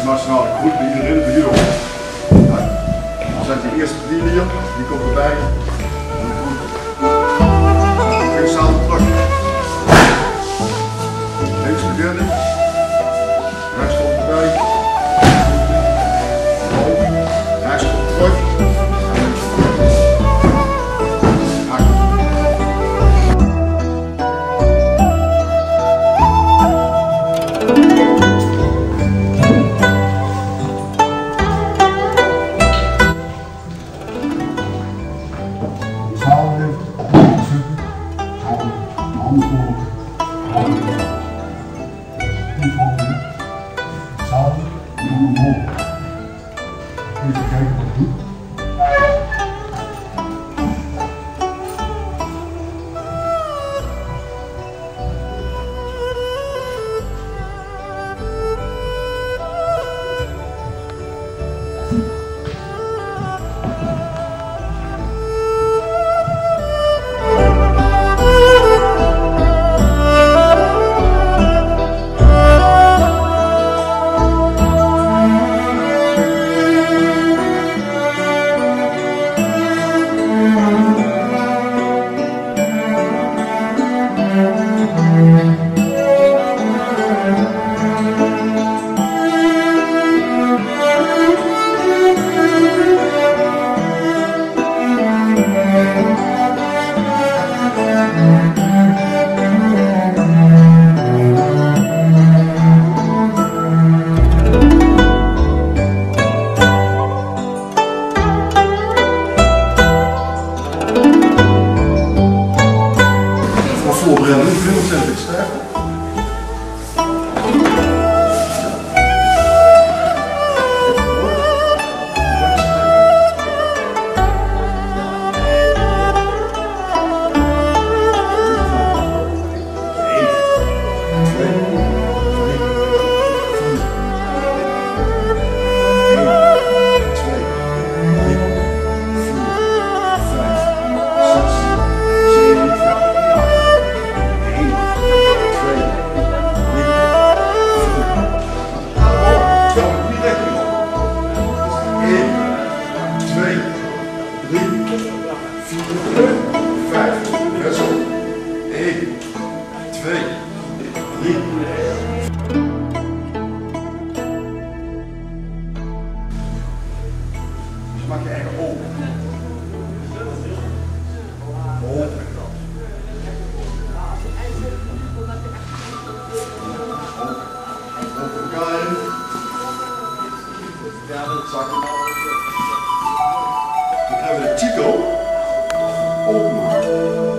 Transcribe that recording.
internationale groep bij iedereen bij jullie. Dan zet je eerst die hier, die komt erbij. Dan komt terug. Rechts komt erbij. Rechts komt terug. the room service. Maak je eigen open. Open. Open in. Ja, dat zak je nou. Dan gaan we de Chico openmaken.